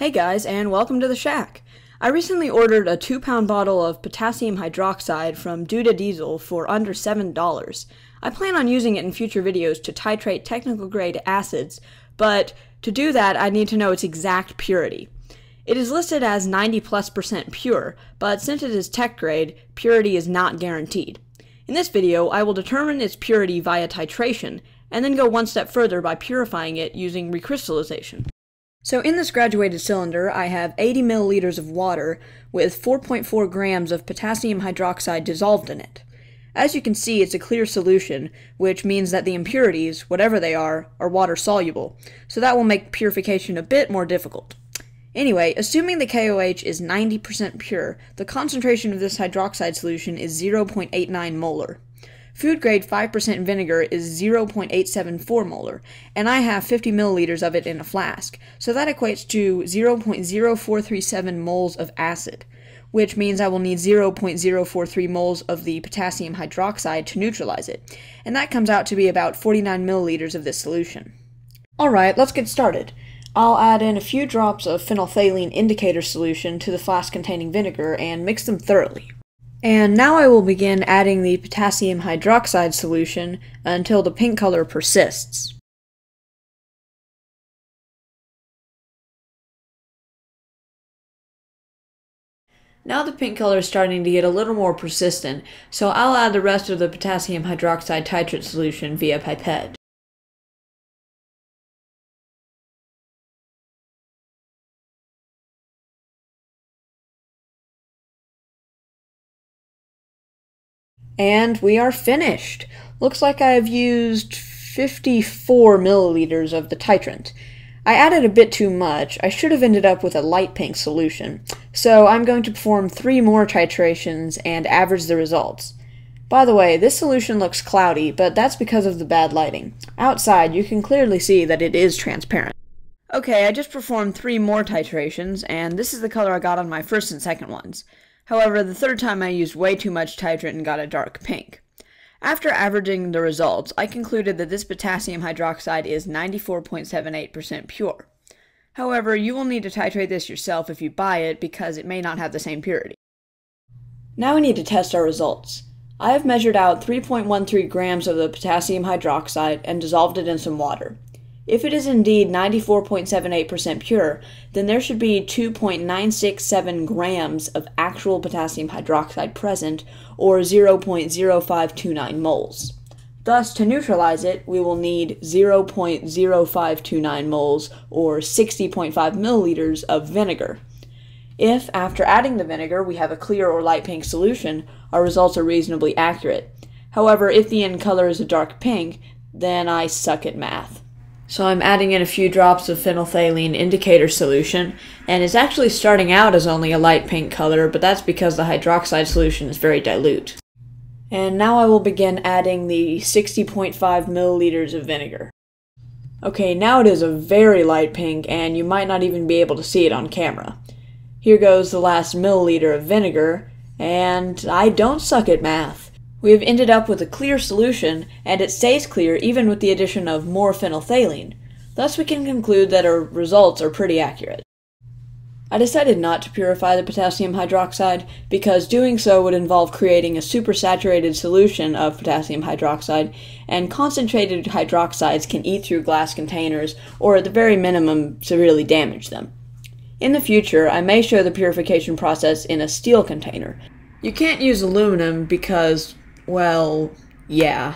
Hey guys, and welcome to the Shack. I recently ordered a two pound bottle of potassium hydroxide from Duda Diesel for under $7. I plan on using it in future videos to titrate technical grade acids, but to do that, I need to know its exact purity. It is listed as 90 plus percent pure, but since it is tech grade, purity is not guaranteed. In this video, I will determine its purity via titration, and then go one step further by purifying it using recrystallization. So in this graduated cylinder, I have 80 milliliters of water with 4.4 grams of potassium hydroxide dissolved in it. As you can see, it's a clear solution, which means that the impurities, whatever they are, are water soluble, so that will make purification a bit more difficult. Anyway, assuming the KOH is 90% pure, the concentration of this hydroxide solution is 0.89 molar. Food grade 5% vinegar is 0.874 molar, and I have 50 milliliters of it in a flask, so that equates to 0.0437 moles of acid, which means I will need 0.043 moles of the potassium hydroxide to neutralize it, and that comes out to be about 49 milliliters of this solution. Alright, let's get started. I'll add in a few drops of phenolphthalein indicator solution to the flask containing vinegar and mix them thoroughly. And now I will begin adding the potassium hydroxide solution until the pink color persists. Now the pink color is starting to get a little more persistent, so I'll add the rest of the potassium hydroxide titrate solution via pipette. And we are finished. Looks like I've used 54 milliliters of the titrant. I added a bit too much. I should have ended up with a light pink solution. So I'm going to perform three more titrations and average the results. By the way, this solution looks cloudy, but that's because of the bad lighting. Outside, you can clearly see that it is transparent. Okay, I just performed three more titrations, and this is the color I got on my first and second ones. However, the third time I used way too much titrant and got a dark pink. After averaging the results, I concluded that this potassium hydroxide is 94.78% pure. However, you will need to titrate this yourself if you buy it because it may not have the same purity. Now we need to test our results. I have measured out 3.13 grams of the potassium hydroxide and dissolved it in some water. If it is indeed 94.78% pure, then there should be 2.967 grams of actual potassium hydroxide present, or 0.0529 moles. Thus, to neutralize it, we will need 0.0529 moles, or 60.5 milliliters, of vinegar. If, after adding the vinegar, we have a clear or light pink solution, our results are reasonably accurate. However, if the end color is a dark pink, then I suck at math. So I'm adding in a few drops of phenolphthalein indicator solution, and it's actually starting out as only a light pink color, but that's because the hydroxide solution is very dilute. And now I will begin adding the 60.5 milliliters of vinegar. Okay, now it is a very light pink, and you might not even be able to see it on camera. Here goes the last milliliter of vinegar, and I don't suck at math. We have ended up with a clear solution, and it stays clear even with the addition of more phenolphthalein. Thus we can conclude that our results are pretty accurate. I decided not to purify the potassium hydroxide because doing so would involve creating a supersaturated solution of potassium hydroxide, and concentrated hydroxides can eat through glass containers or at the very minimum severely damage them. In the future, I may show the purification process in a steel container. You can't use aluminum because well, yeah.